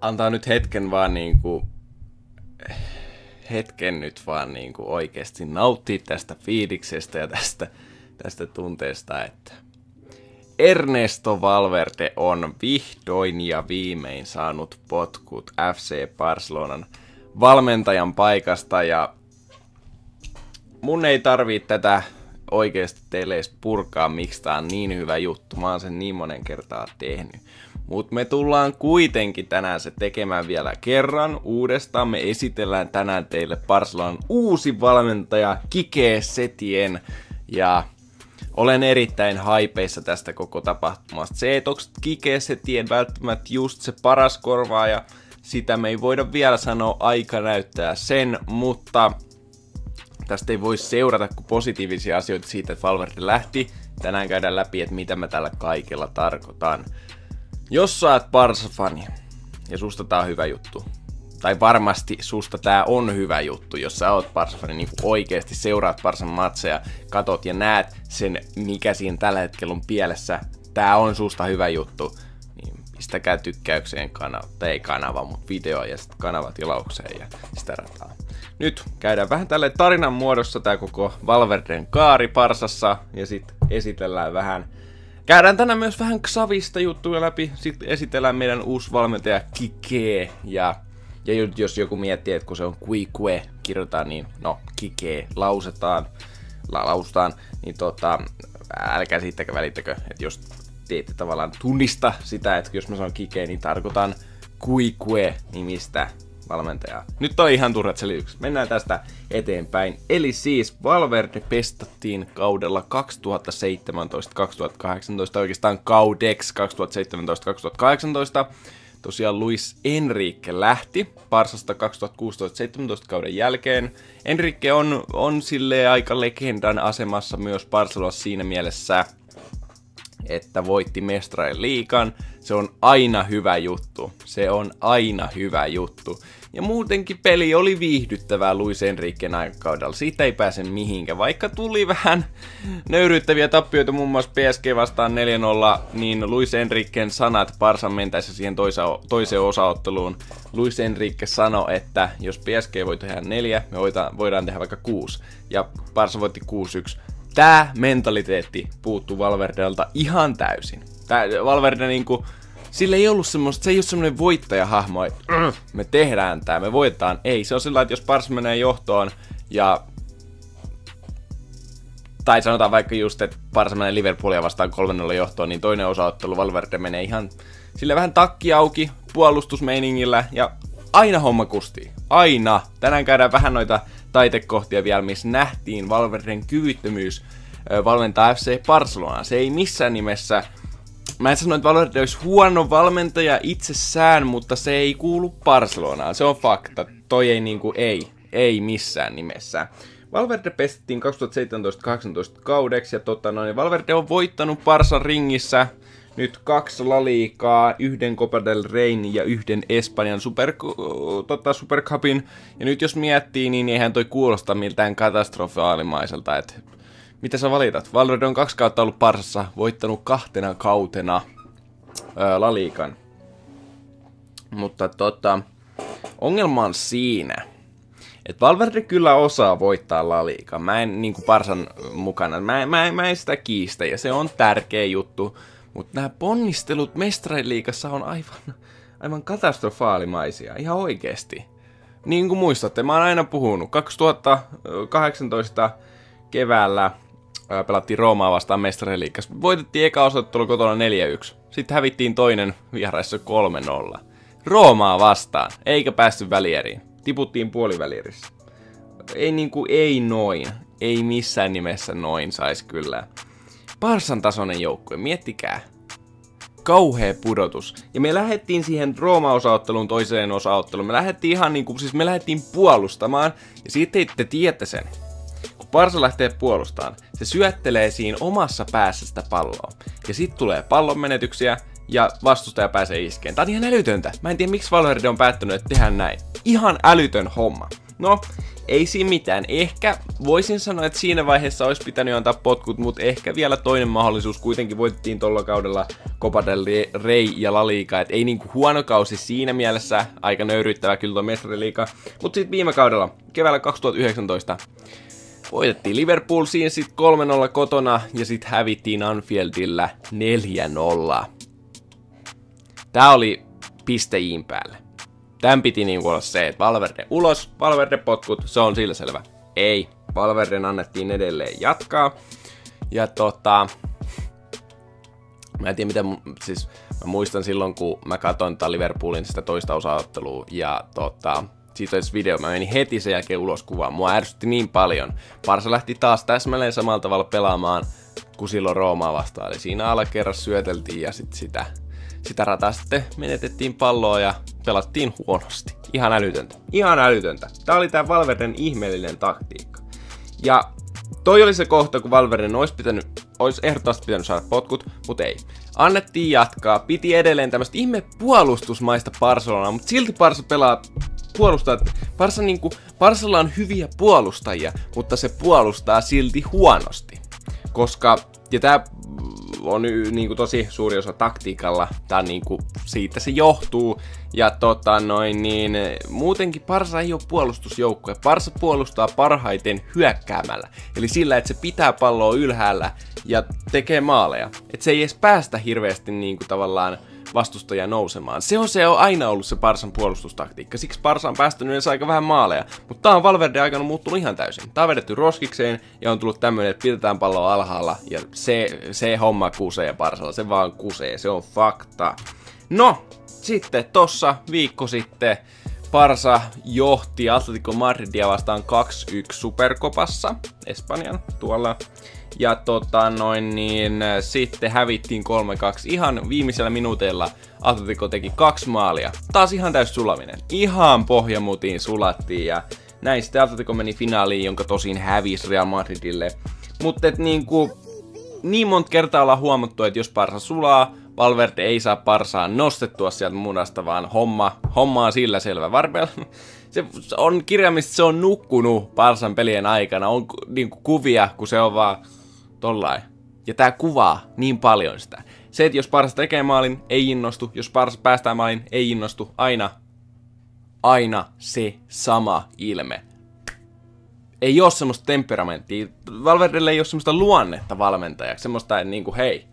antaa nyt hetken vaan niinku, hetken nyt vaan niinku oikeasti nauttia tästä fiiliksestä ja tästä, tästä tunteesta, että Ernesto Valverde on vihdoin ja viimein saanut potkut FC Barcelonan valmentajan paikasta ja mun ei tarvii tätä oikeasti teille edes purkaa, miksi tää on niin hyvä juttu. Mä oon sen niin monen kertaa tehnyt. Mutta me tullaan kuitenkin tänään se tekemään vielä kerran uudestaan. Me esitellään tänään teille Barcelonan uusi valmentaja Kike Setien. Ja olen erittäin haipeissa tästä koko tapahtumasta. Se, että onko Kike Setien välttämättä just se paras korvaaja, sitä me ei voida vielä sanoa, aika näyttää sen, mutta tästä ei voi seurata kuin positiivisia asioita siitä, että Valverde lähti. Tänään käydään läpi, että mitä mä tällä kaikella tarkoitan. Jos sä oot Barca-fani, ja susta tää on hyvä juttu, tai varmasti susta tää on hyvä juttu, jos sä oot Barca-fani, niin oikeesti seuraat Barsan matseja, katot ja näet sen, mikä siinä tällä hetkellä on pielessä, tää on susta hyvä juttu, niin pistäkää tykkäykseen kanava, tai ei kanava, mutta video ja sitten kanava tilaukseen ja sitä rataa. Nyt käydään vähän tälle tarinan muodossa tää koko Valverden kaari Parsassa ja sitten esitellään vähän Käydään tänään myös vähän Xavista juttuja läpi, sitten esitellään meidän uusi valmentaja Kike. Ja ja jos joku miettii, että kun se on Quique, kirjoitetaan niin, no, Kike, lausetaan, la, lausutaan, niin tota, älkää siitäkö välittäkö, että jos teette tavallaan tunnista sitä, että jos mä sanon Kike, niin tarkoitan Quique nimistä valmentajaa. Nyt on ihan turhat selitykset. Mennään tästä eteenpäin. Eli siis Valverde pestattiin kaudella 2017-2018, oikeastaan kaudex 2017-2018. Tosiaan Luis Enrique lähti Parsasta 2016-2017 kauden jälkeen. Enrique on, on sille aika legendan asemassa myös Barcelonassa siinä mielessä, että voitti Mestrain liikan. Se on aina hyvä juttu. Se on aina hyvä juttu. Ja muutenkin peli oli viihdyttävää Luis Enriquen aikakaudella. Siitä ei pääse mihinkä. Vaikka tuli vähän nöyryyttäviä tappioita muun muassa PSG vastaan 4-0, niin Luis Enriquen sanat Parsan mentäessä siihen toisa, toiseen osaotteluun. Luis Enrique sanoi, että jos PSG voi tehdä neljä, me voidaan tehdä vaikka kuusi. Ja Parsa voitti 6-1. Tää mentaliteetti puuttuu Valverdelta ihan täysin. Tää Valverde niinku sillä ei ollut semmoista, se ei ole semmoinen voittajahahmo, että me tehdään tää, me voitetaan. Ei, se on sillä että jos Pars menee johtoon ja tai sanotaan vaikka just, että Barca menee Liverpoolia vastaan 3-0 johtoon, niin toinen osaottelu Valverde menee ihan sille vähän takki auki puolustusmeiningillä ja aina homma kustii. Aina. Tänään käydään vähän noita taitekohtia vielä, missä nähtiin Valverden kyvyttömyys valmentaa FC Barcelonaa. Se ei missään nimessä Mä en sano, että Valverde olisi huono valmentaja itsessään, mutta se ei kuulu Barcelonaan. Se on fakta. Toi ei niinku, ei. Ei missään nimessä. Valverde pestettiin 2017-2018 kaudeksi ja tota noin, Valverde on voittanut Barsan ringissä nyt kaksi laliikaa, yhden Copa del Reyn ja yhden Espanjan super, tota, Supercupin. Ja nyt jos miettii, niin eihän toi kuulosta miltään katastrofaalimaiselta, että mitä sä valitat? Valverde on kaksi kautta ollut Parsassa, voittanut kahtena kautena ää, Laliikan. Mutta tota, ongelma on siinä, että Valverde kyllä osaa voittaa La Liiga. Mä en niin kuin Parsan mukana, mä, mä, mä en sitä kiistä ja se on tärkeä juttu. Mutta nämä ponnistelut mestariliikassa on aivan, aivan katastrofaalimaisia, ihan oikeesti. Niin kuin muistatte, mä oon aina puhunut, 2018 keväällä pelattiin Roomaa vastaan mestariliikassa. Voitettiin eka osoittelu kotona 4-1. Sitten hävittiin toinen vieraissa 3-0. Roomaa vastaan, eikä päästy välieriin. Tiputtiin puolivälierissä. Ei niinku, ei noin. Ei missään nimessä noin sais kyllä. Parsan tasoinen joukkue, miettikää. Kauhea pudotus. Ja me lähdettiin siihen Rooma-osaotteluun toiseen osaotteluun. Me lähdettiin ihan niinku, siis me lähdettiin puolustamaan. Ja siitä te tiedätte sen kun Barsa lähtee puolustamaan, se syöttelee siinä omassa päässä sitä palloa. Ja sitten tulee pallon menetyksiä ja vastustaja pääsee iskeen. Tää on ihan älytöntä. Mä en tiedä miksi Valverde on päättänyt, että tehdään näin. Ihan älytön homma. No, ei siinä mitään. Ehkä voisin sanoa, että siinä vaiheessa olisi pitänyt antaa potkut, mutta ehkä vielä toinen mahdollisuus. Kuitenkin voitettiin tuolla kaudella Copa del Rey ja La Liga. Et ei niinku huono kausi siinä mielessä, aika nöyryttävä kyllä tuo mestariliiga. Mutta sitten viime kaudella, keväällä 2019, voitettiin Liverpool siinä sitten 3-0 kotona ja sitten hävittiin Anfieldillä 4-0. Tää oli pistejiin päälle. Tämän piti niin olla se, että Valverde ulos, Valverde potkut, se on sillä selvä. Ei, Valverden annettiin edelleen jatkaa. Ja tota, mä en tiedä mitä, siis mä muistan silloin, kun mä katsoin tätä Liverpoolin sitä toista osaottelua, ja tota, siitä olisi video, mä menin heti sen jälkeen ulos kuvaan. Mua ärsytti niin paljon. Parsa lähti taas täsmälleen samalla tavalla pelaamaan kuin silloin Roomaa vastaan. Eli siinä alakerrassa syöteltiin ja sit sitä sitä rataa sitten menetettiin palloa ja pelattiin huonosti. Ihan älytöntä. Ihan älytöntä. Tää oli tää Valverden ihmeellinen taktiikka. Ja toi oli se kohta, kun Valverden olisi, pitänyt, olisi ehdottomasti pitänyt saada potkut, mutta ei. Annettiin jatkaa, piti edelleen tämmöistä ihme puolustusmaista Barcelonaa, mutta silti Barca pelaa puolustaa. Barca, niinku, Barcella on hyviä puolustajia, mutta se puolustaa silti huonosti. Koska, ja tää on niin kuin tosi suuri osa taktiikalla, tai niin kuin siitä se johtuu. Ja tota noin, niin muutenkin Parsa ei ole puolustusjoukkoja. Parsa puolustaa parhaiten hyökkäämällä. Eli sillä, että se pitää palloa ylhäällä ja tekee maaleja. Että se ei edes päästä hirveästi niin kuin tavallaan vastustajia nousemaan. Se on se on aina ollut se Parsan puolustustaktiikka. Siksi Parsa on päästänyt yleensä aika vähän maaleja. Mutta tää on Valverde aikana muuttunut ihan täysin. Tää on vedetty roskikseen ja on tullut tämmöinen, että pidetään palloa alhaalla. Ja se, se homma kusee Parsalla. Se vaan kusee. Se on fakta. No, sitten tossa viikko sitten Parsa johti Atletico Madridia vastaan 2-1 Superkopassa Espanjan tuolla ja tota noin niin, sitten hävittiin 3-2 ihan viimeisellä minuuteilla. Atletico teki kaksi maalia. Taas ihan täys sulaminen. Ihan pohjamutiin sulattiin ja näin sitten Atletico meni finaaliin, jonka tosin hävisi Real Madridille. Mutta niinku, niin monta kertaa ollaan huomattu, että jos Parsa sulaa, Valverde ei saa Parsaa nostettua sieltä munasta, vaan homma, homma on sillä selvä. Varbel, se on kirjaimista, se on nukkunut Parsan pelien aikana. On niinku kuvia, kun se on vaan tollain. Ja tää kuvaa niin paljon sitä. Se, että jos Parsa tekee maalin, ei innostu. Jos Parsa päästää maalin, ei innostu. Aina, aina se sama ilme. Ei oo semmoista temperamenttia. Valverdelle ei oo semmoista luonnetta valmentajaksi. Semmoista, että niinku hei,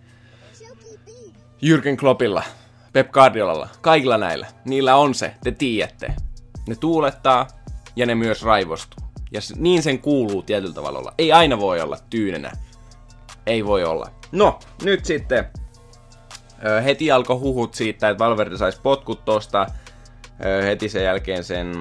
Jürgen Kloppilla, Pep Guardiolalla, kaikilla näillä, niillä on se, te tiedätte. Ne tuulettaa ja ne myös raivostuu. Ja niin sen kuuluu tietyllä tavalla olla. Ei aina voi olla tyynenä ei voi olla. No, nyt sitten heti alkoi huhut siitä, että Valverde saisi potkut tosta heti sen jälkeen sen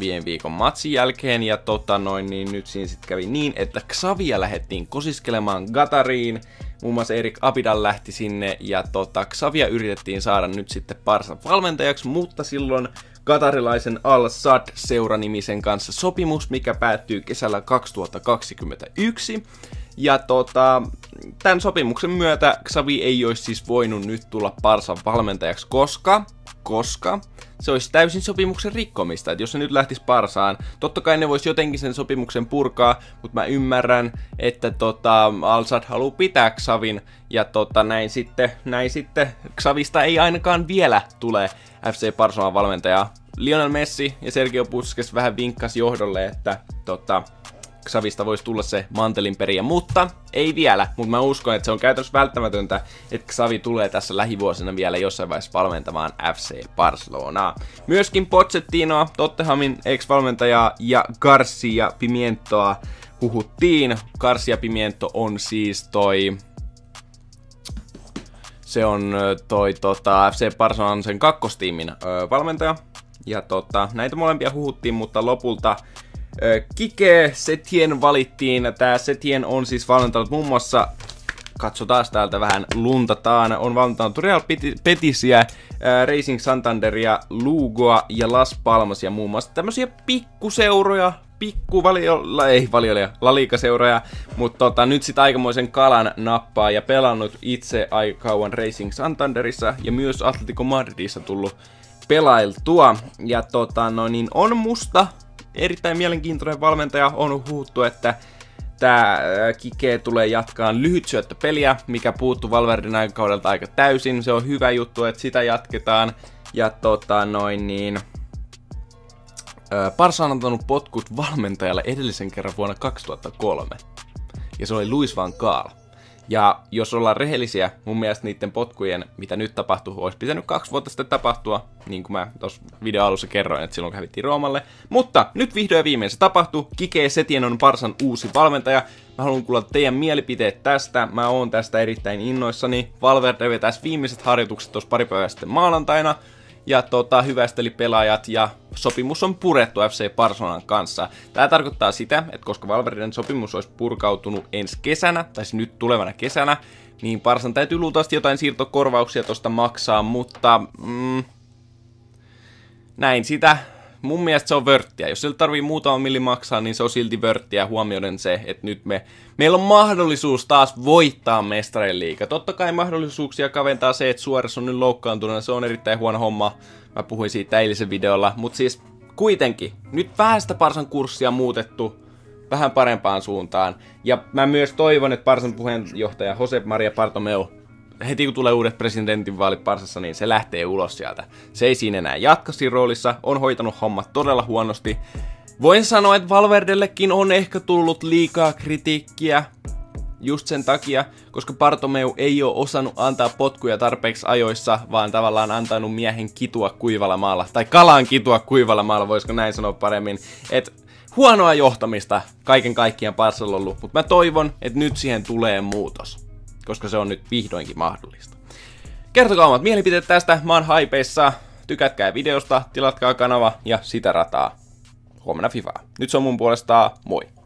viime viikon matsin jälkeen. Ja tota noin, niin nyt siinä sitten kävi niin, että Xavia lähdettiin kosiskelemaan Gatariin. Muun muassa Erik Abidal lähti sinne ja tota, Xavia yritettiin saada nyt sitten Parsan valmentajaksi, mutta silloin katarilaisen Al-Sad-seuranimisen kanssa sopimus, mikä päättyy kesällä 2021. Ja tota, tämän sopimuksen myötä Xavi ei olisi siis voinut nyt tulla Parsan valmentajaksi, koska, koska se olisi täysin sopimuksen rikkomista. Että jos se nyt lähtisi Parsaan, totta kai ne voisi jotenkin sen sopimuksen purkaa, mutta mä ymmärrän, että tota, Alsat haluaa pitää Xavin, ja tota, näin sitten, näin sitten Xavista ei ainakaan vielä tule FC Barcelona valmentaja. Lionel Messi ja Sergio Busquets vähän vinkkas johdolle, että tota, Xavista voisi tulla se mantelin periä, mutta ei vielä. Mutta mä uskon, että se on käytössä välttämätöntä, että Xavi tulee tässä lähivuosina vielä jossain vaiheessa valmentamaan FC Barcelonaa. Myöskin Pochettinoa, Tottenhamin ex-valmentajaa ja Garcia Pimientoa huhuttiin. Garcia Pimiento on siis toi se on toi tota, FC Barcelonan sen kakkostiimin ö, valmentaja. Ja tota, näitä molempia huhuttiin, mutta lopulta Kike Setien valittiin. Tää Setien on siis valmentanut muun muassa katsotaan täältä vähän luntataan. On valmentanut Real Petisiä, Racing Santanderia, Lugoa ja Las Palmasia muun muassa. Tämmöisiä pikkuseuroja, pikku valiolla, ei valiolia, laliikaseuroja, mutta tota, nyt sit aikamoisen kalan nappaa ja pelannut itse aika kauan Racing Santanderissa ja myös Atletico Madridissa tullut pelailtua. Ja tota, no niin, on musta erittäin mielenkiintoinen valmentaja. On huhuttu, että tämä Kike tulee jatkaan lyhyt peliä, mikä puuttu Valverdin aikakaudelta aika täysin. Se on hyvä juttu, että sitä jatketaan. Ja tota noin niin... Parsa on antanut potkut valmentajalle edellisen kerran vuonna 2003. Ja se oli Luis van Gaal. Ja jos ollaan rehellisiä, mun mielestä niiden potkujen, mitä nyt tapahtuu, olisi pitänyt kaksi vuotta sitten tapahtua, niin kuin mä tuossa video alussa kerroin, että silloin kävittiin Roomalle. Mutta nyt vihdoin ja viimein se tapahtuu. Kike Setien on Parsan uusi valmentaja. Mä haluan kuulla teidän mielipiteet tästä. Mä oon tästä erittäin innoissani. Valverde vetäisi viimeiset harjoitukset tuossa pari päivää sitten maanantaina ja tota, hyvästeli pelaajat ja sopimus on purettu FC Barcelonan kanssa. Tämä tarkoittaa sitä, että koska Valverden sopimus olisi purkautunut ensi kesänä, tai siis nyt tulevana kesänä, niin Barsan täytyy luultavasti jotain siirtokorvauksia tosta maksaa, mutta mm, näin sitä mun mielestä se on vörttiä. Jos sillä tarvii muutama milli maksaa, niin se on silti vörttiä huomioiden se, että nyt me, meillä on mahdollisuus taas voittaa mestarien liiga. Totta kai mahdollisuuksia kaventaa se, että Suores on nyt loukkaantunut, se on erittäin huono homma. Mä puhuin siitä eilisen videolla, mutta siis kuitenkin, nyt vähän sitä Parsan kurssia muutettu vähän parempaan suuntaan. Ja mä myös toivon, että Parsan puheenjohtaja Jose Maria Partomeu heti kun tulee uudet presidentinvaalit Parsassa, niin se lähtee ulos sieltä. Se ei siinä enää jatka siinä roolissa, on hoitanut hommat todella huonosti. Voin sanoa, että Valverdellekin on ehkä tullut liikaa kritiikkiä, just sen takia, koska Bartomeu ei ole osannut antaa potkuja tarpeeksi ajoissa, vaan tavallaan antanut miehen kitua kuivalla maalla, tai kalan kitua kuivalla maalla, voisiko näin sanoa paremmin. Et huonoa johtamista kaiken kaikkiaan Barcelona ollut, mutta mä toivon, että nyt siihen tulee muutos koska se on nyt vihdoinkin mahdollista. Kertokaa omat mielipiteet tästä, mä oon haipeissa, tykätkää videosta, tilatkaa kanava ja sitä rataa. Huomenna FIFA. Nyt se on mun puolestaan moi!